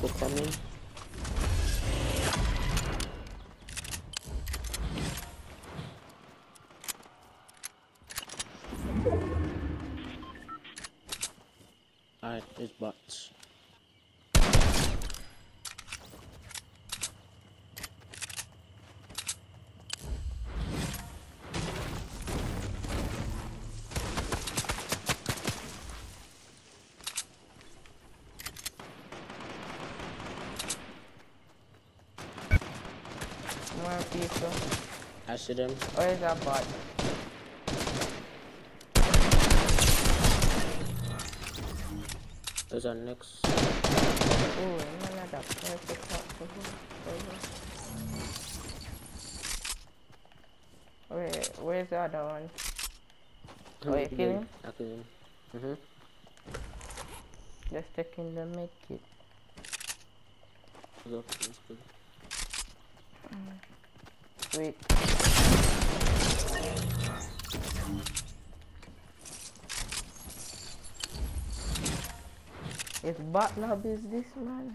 people coming. Alright, it's bots. More people. See them. Or is that bot? There's our next. Ooh, none of that perfect for him. Where, where's the other one? Oh, you kill him? I kill him. Mm-hmm. Just taking the med kit. Go, let's go. Wait. If bot lab is this man.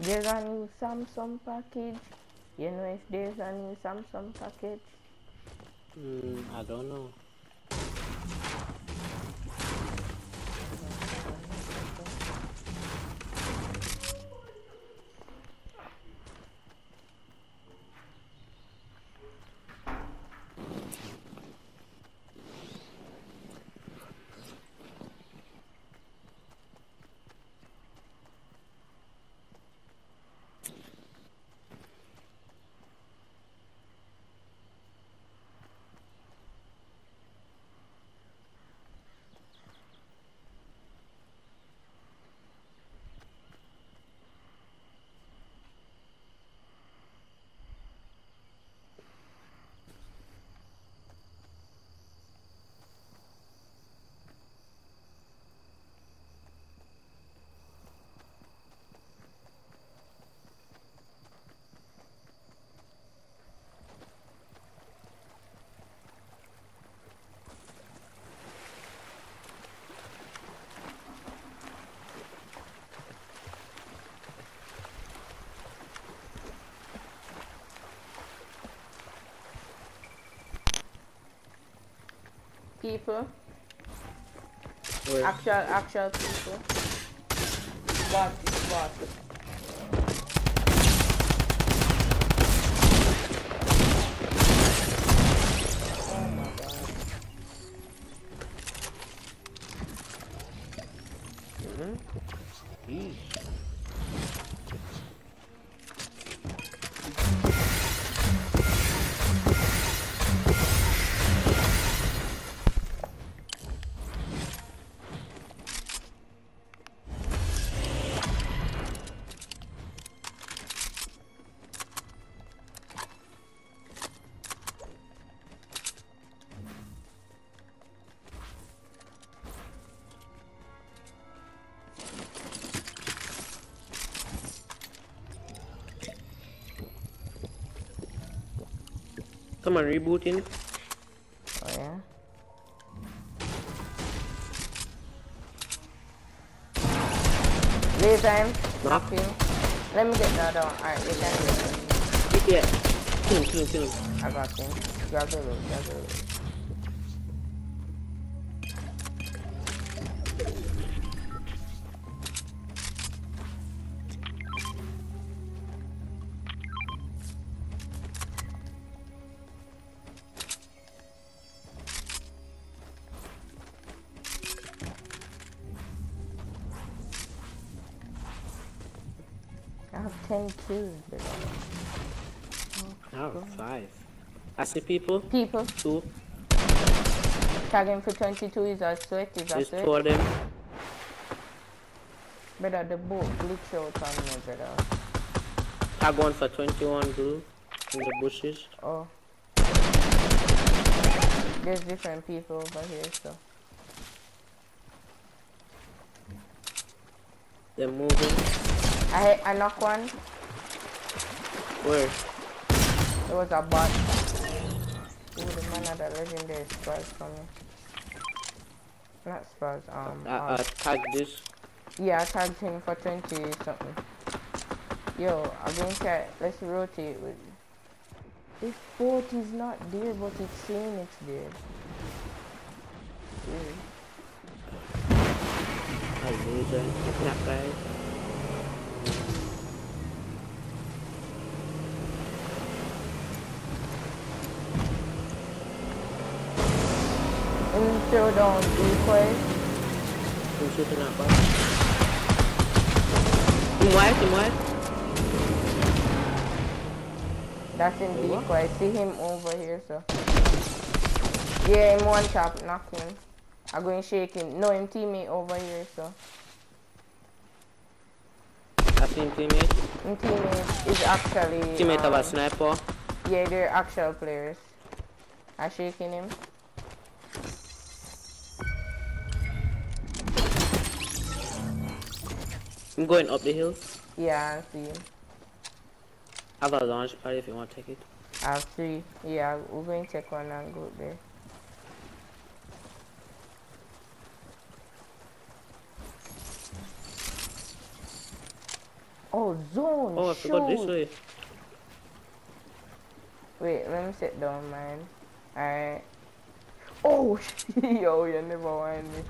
There's a new Samsung package. You know if there's a new Samsung package. Mm, I don't know. People. Where? Actual, actual people. Bot, bot. Come on, rebooting. Oh yeah? Leave time. Knock you. Let me get the other one. Alright, you can do it. Yeah. Kill him, kill him, kill him. I got him. Grab the loot, grab the loot. 10 kills, bro. Oh, five. I see people. People, Two. tagging for 22 is a sweat, is a There's sweat. two of them. Brother, the boat glitch out on me, brother. Tag one for 21 blue in the bushes. Oh. There's different people over here, so. They're moving. I hit, I knock one. Where? It was a bot. Ooh, the man had that legendary for me. Not spells, um. I, I um, tag this. yeah, I tagged him for 20 something. Yo, I'm going to let's rotate with This boat is not there, but it's saying it's there. Weird. A loser. That guy. And throw down decoy. Who's shooting that bot? Team white, team white. That's in Wait, what? decoy. See him over here, so. Yeah, him one tap, knock him. I'm going shake him. No, him teammate over here, so. I seen teammate. Him teammate is actually. Teammate of a um, sniper. Yeah, they're actual players. I shaking him. I'm going up the hill. Yeah, I see him. I have a launch pad if you want to take it. I have three. Yeah, we're going to take one and go there. Oh, zone. Oh, I forgot this shoot. way. Wait, let me sit down, man. Alright. Oh, yo, you never mind me.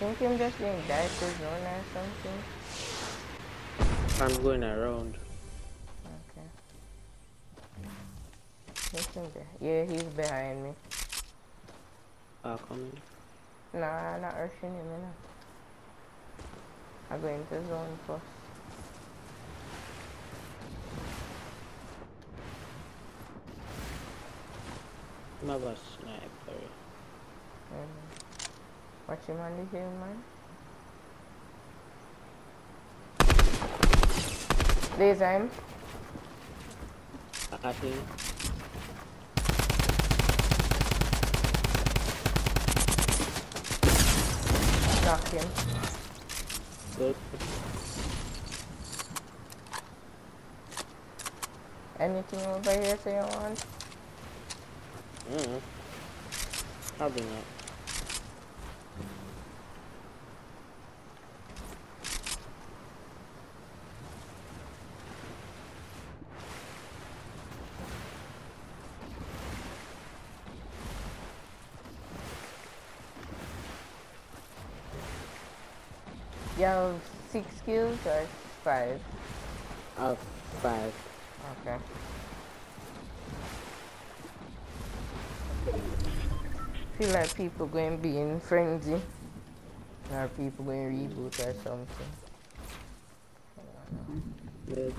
Think I'm just being to zone or something. I'm going around. Okay. Yeah, he's behind me. Ah, coming. Nah, I'm not rushing him, know. I'm going to zone first. I'm a sniper. Mm. Watch him on the hill, man. There's him. I, think. Knock him. Good. Anything over here so you want? Mm. Probably not. You have six kills or five? I have five. Okay. Feel like people going to be in frenzy. Or people going to reboot or something. Good.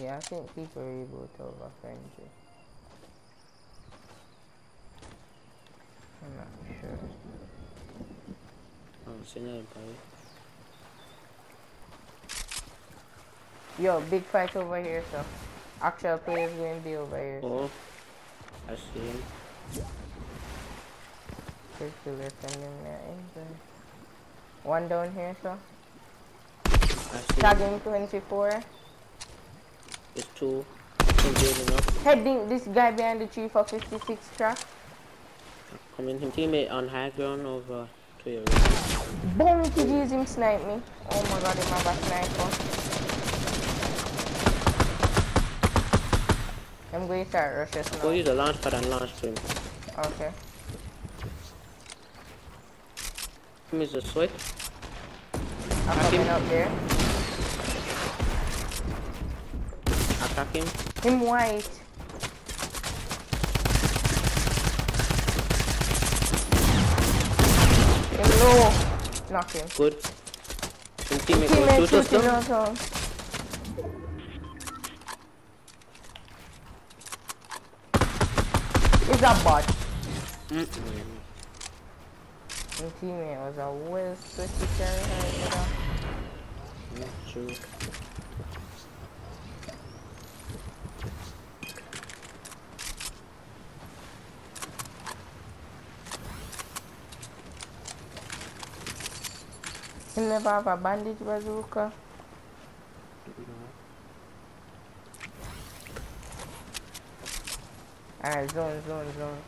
Yeah, I think people reboot over frenzy. I'm not sure. I don't see anybody. Yo, big fight over here, so actual players going to be over here. Oh. I see him. There's two left and then there is there. One down here, so. I see him. Tagging 24. There's two. Him building up. Heading this guy behind the tree for 56 track. Coming. Him teammate on high ground over to your right. Boom, TG's him snipe me. Oh my god, him my a sniper. I'm going to start rushes Go now. use a launch pad and launch to him. Okay. Him is a sweat. I'm Attack him. up there. Attack him. Him white. Him low. Knock him. Good. Him teammate Teammate going shoot us shooting down. also. It's a bot. Mm-mm. My teammate was a well switchy carry her, you know. Mm, True. You never have a bandage bazooka? Alright, zone, zone, zone.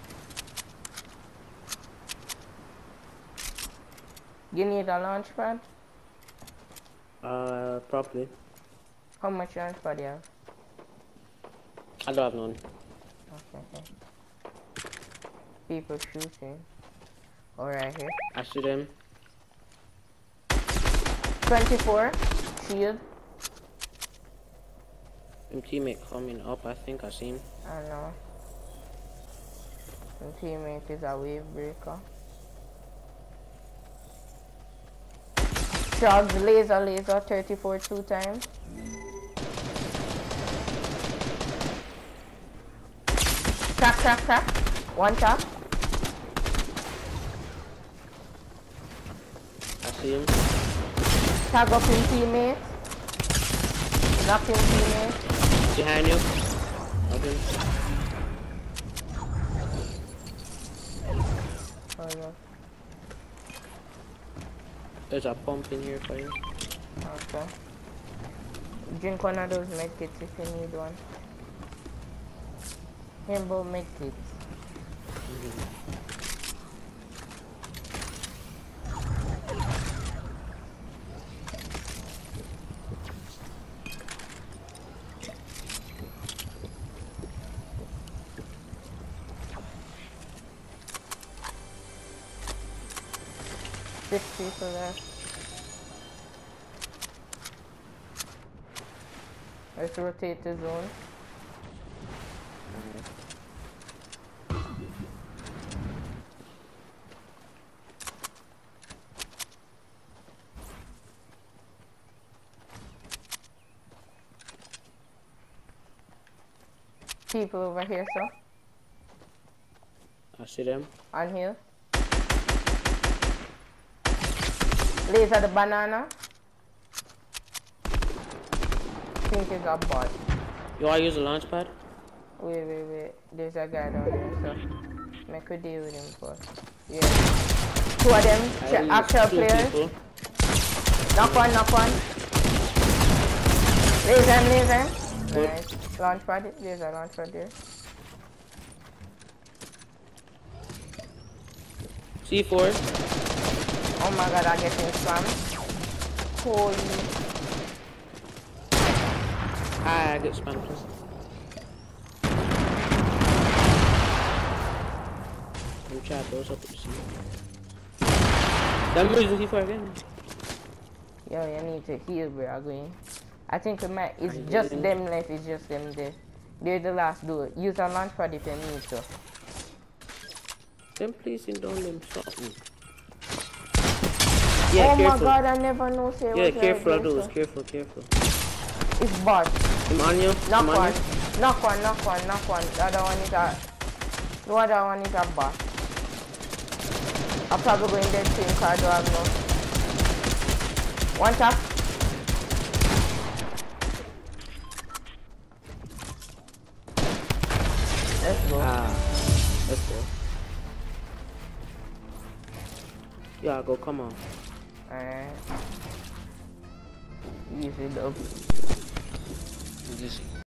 You need a launch pad? Uh, probably. How much launch pad do you have? I don't have none. Okay, okay. People shooting. Alright, here. I shoot them. 24. Shield. Them teammate coming up. I think I see him. I know. My teammate is a wave breaker. Shots, laser, laser, 34 two times. Crack, crack, crack. One tap. I see him. Tag up in teammate. Knock in teammate. Behind you. Okay. Oh, no. There's a pump in here for you. Okay. Drink one of those medkits if you need one. Rainbow medkits. Mm-hmm. Six people left. Let's rotate the zone. People over here, sir. I see them. On here. Laser the banana. Think it's a bot. You want to use a launch pad? Wait, wait, wait. There's a guy down there, so make a deal with him first. Yeah. Two of them, actual players. people. Knock one, knock one. Them, raise them. Good. Nice. Launch pad, there's a launch pad there. C4. Oh my god, I'm getting spammed. Holy. Ah, I get spammed. too. Let me try those up to see. That moves with C4 again. Yo, you need to heal, bro. I'm going. I think it might. It's I'm just them left. It's just them there. They're the last dude. Use a launch pad if you need to. Them placing down them something. Yeah, oh careful. my god, I never know. Say Yeah, careful of doing, those. so. Careful, careful. It's bot. I'm on you. Knock I'm on one. you. Knock one, knock one, knock one. The other one is a. The other one is a bot. I'm probably going dead team card. I have no. One tap. Let's go. Ah, let's go. Yeah, go. Come on. Alright. Easy dub. Easy.